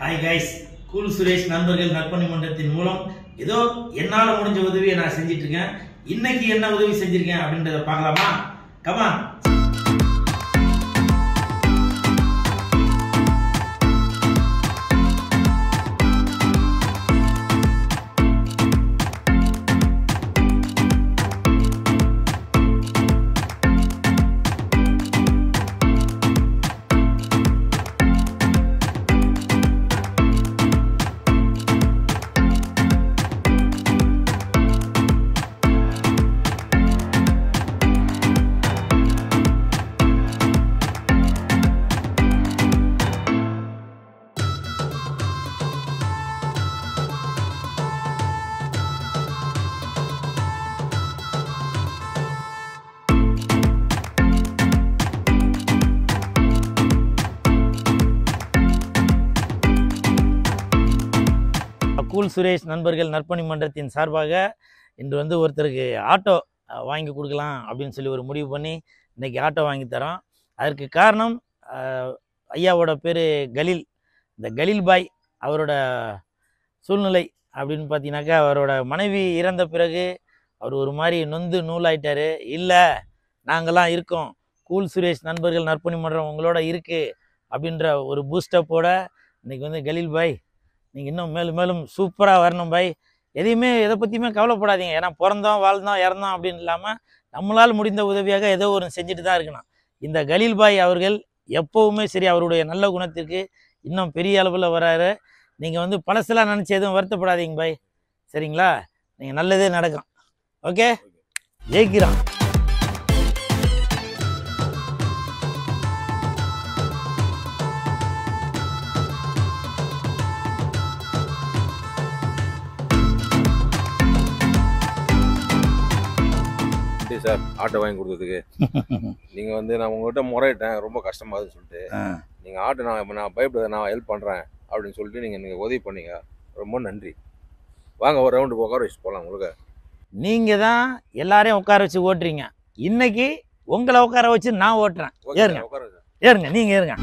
Hi guys cool Suresh நண்பர்கள் நற்பணி மன்றத்தின் மூலம் ஏதோ என்னால் முடிஞ்ச உதவியை நான் செஞ்சிட்டு இருக்கேன். இன்னைக்கு என்ன உதவி செஞ்சிருக்கேன் அப்படின்றத பார்க்கலாமா? கமான் கூல் சுரேஷ் நண்பர்கள் நற்பணி மன்றத்தின் சார்பாக இன்று வந்து ஒருத்தருக்கு ஆட்டோ வாங்கி கொடுக்கலாம் அப்படின்னு சொல்லி ஒரு முடிவு பண்ணி இன்றைக்கி ஆட்டோ வாங்கி தரோம். அதற்கு காரணம் ஐயாவோட பேர் கலீல். இந்த கலீல் பாய் அவரோட சூழ்நிலை அப்படின்னு பார்த்தீங்கன்னாக்கா அவரோட மனைவி இறந்த பிறகு அவர் ஒரு மாதிரி நொந்து நூலாயிட்டார். இல்லை நாங்கள்லாம் இருக்கோம். கூல் சுரேஷ் நண்பர்கள் நற்பணி மன்றம் உங்களோட இருக்குது அப்படின்ற ஒரு பூஸ்டப்போட இன்றைக்கி வந்து கலீல் பாய் நீங்கள் இன்னும் மேலும் மேலும் சூப்பராக வரணும் பாய். எதையுமே எதை பற்றியுமே கவலைப்படாதீங்க. ஏன்னா பிறந்தோம் வாழ்ந்தோம் இறந்தோம் அப்படின்னு இல்லாமல் நம்மளால் முடிந்த உதவியாக ஏதோ ஒரு செஞ்சுட்டு தான் இருக்கணும். இந்த கலீல் பாய் அவர்கள் எப்போவுமே சரி அவருடைய நல்ல குணத்திற்கு இன்னும் பெரிய அளவில் வராரு. நீங்கள் வந்து பழசெல்லாம் நினச்சி எதுவும் வருத்தப்படாதீங்க பாய். சரிங்களா? நீங்கள் நல்லதே நடக்கும். ஓகே? ஜெயிக்கிறான் சார் ஆட்டோ வாங்கி கொடுத்ததுக்கு. நீங்கள் வந்து நான் உங்கள்கிட்ட முறையிட்டேன் ரொம்ப கஷ்டமாகுதுன்னு சொல்லிட்டு. நீங்கள் ஆட்டோ நான் நான் பயப்படாத நான் ஹெல்ப் பண்ணுறேன் அப்படின்னு சொல்லிட்டு நீங்கள் நீங்கள் உதவி பண்ணீங்க. ரொம்ப நன்றி. வாங்க ஒரு ரவுண்டு உட்கார வச்சு போகலாம் உங்களுக்கு. நீங்கள் தான் எல்லாரையும் உட்கார வச்சு ஓட்டுறீங்க. இன்னைக்கு உங்களை உட்கார வச்சு நான் ஓட்டுறேன். ஏறுங்க. ஏறுங்க நீங்கள் ஏறுங்க.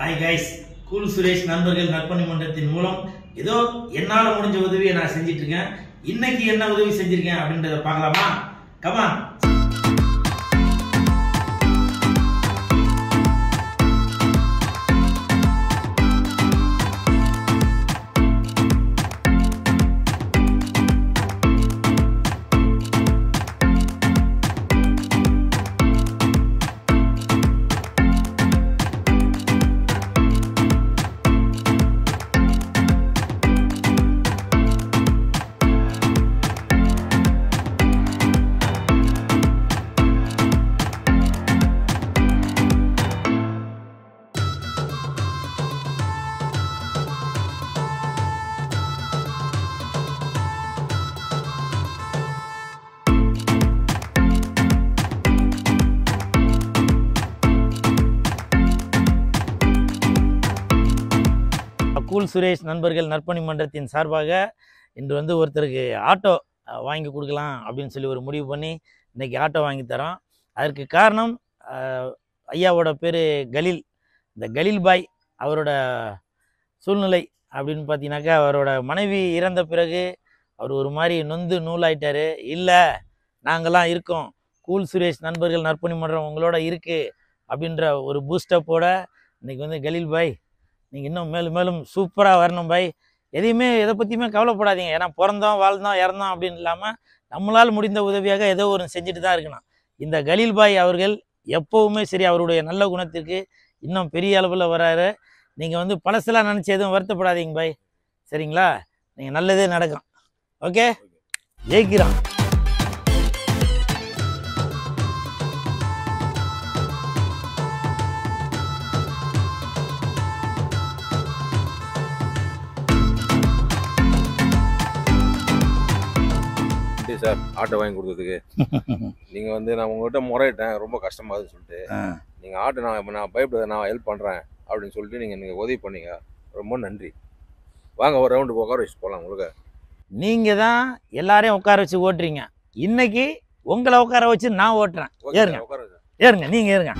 ஹாய் கைஸ் கூல் சுரேஷ் நண்பர்கள் நற்பணி மன்றத்தின் மூலம் ஏதோ என்னால் முடிஞ்ச உதவியை நான் செஞ்சிட்ருக்கேன் இன்னைக்கு என்ன உதவி செஞ்சுருக்கேன் அப்படின்றத பார்க்கலாமா? கமான் கூல் சுரேஷ் நண்பர்கள் நற்பணி மன்றத்தின் சார்பாக இன்று வந்து ஒருத்தருக்கு ஆட்டோ வாங்கி கொடுக்கலாம் அப்படின்னு சொல்லி ஒரு முடிவு பண்ணி இன்றைக்கி ஆட்டோ வாங்கி தரோம். அதற்கு காரணம் ஐயாவோட பேர் கலீல். இந்த கலீல் பாய் அவரோட சூழ்நிலை அப்படின்னு பார்த்தீங்கன்னாக்கா அவரோட மனைவி இறந்த பிறகு அவர் ஒரு மாதிரி நொந்து நூலாயிட்டார். இல்லை நாங்கள்லாம் இருக்கோம். கூல் சுரேஷ் நண்பர்கள் நற்பணி மன்றம் உங்களோட இருக்குது அப்படின்ற ஒரு பூஸ்டப்போட இன்றைக்கி வந்து கலீல் பாய் நீங்கள் இன்னும் மேலும் மேலும் சூப்பராக வரணும் பாய். எதையுமே எதை பற்றியுமே கவலைப்படாதீங்க. ஏன்னா பிறந்தோம் வாழ்ந்தோம் இறந்தோம் அப்படின்னு இல்லாமல் நம்மளால் முடிந்த உதவியாக ஏதோ ஒரு செஞ்சுட்டு தான் இருக்கணும். இந்த கலீல் பாய் அவர்கள் எப்போவுமே சரி அவருடைய நல்ல குணத்திற்கு இன்னும் பெரிய அளவில் வராரு. நீங்கள் வந்து பழசெல்லாம் நினச்சி எதுவும் வருத்தப்படாதீங்க பாய். சரிங்களா? நீங்கள் நல்லதே நடக்கும். ஓகே? ஜெயிக்கிறான் சார் ஆட்டோ வாங்கி கொடுத்ததுக்கு. நீங்கள் வந்து நான் உங்கள்கிட்ட முறையிட்டேன் ரொம்ப கஷ்டமாகுதுன்னு சொல்லிட்டு. நீங்கள் ஆட்டோ நான் இப்ப நான் பயப்படாத நான் ஹெல்ப் பண்ணுறேன் அப்படின்னு சொல்லிட்டு நீங்கள் நீங்கள் உதவி பண்ணீங்க. ரொம்ப நன்றி. வாங்க ஒரு ரவுண்டு உட்கார வச்சுட்டு போகலாம் உங்களுக்கு. நீங்கள் தான் எல்லாரையும் உட்கார வச்சு ஓட்டுறீங்க. இன்னைக்கு உங்களை உட்கார வச்சு நான் ஓட்டுறேன். ஏறுங்க. ஏறுங்க நீங்கள் ஏறுங்க.